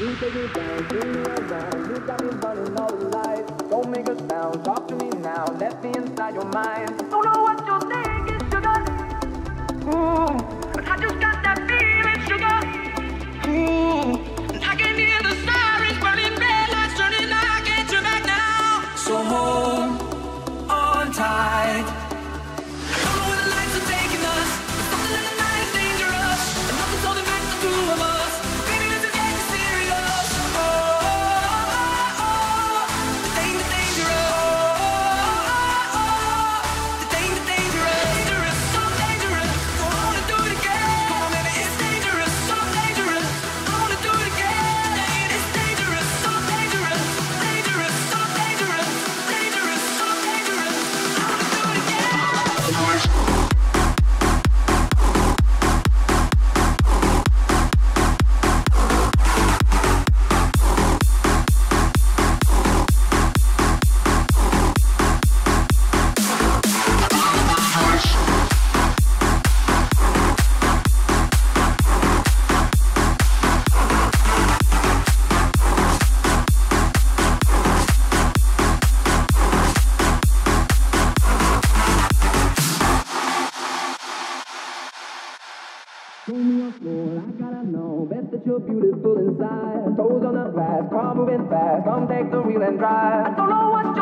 You take me down, me. You got me running the. Don't make a sound, talk to me now. Let me inside your mind. kind know best that you're beautiful inside. Toes on the glass, car moving fast. Come take the wheel and drive. I don't know what.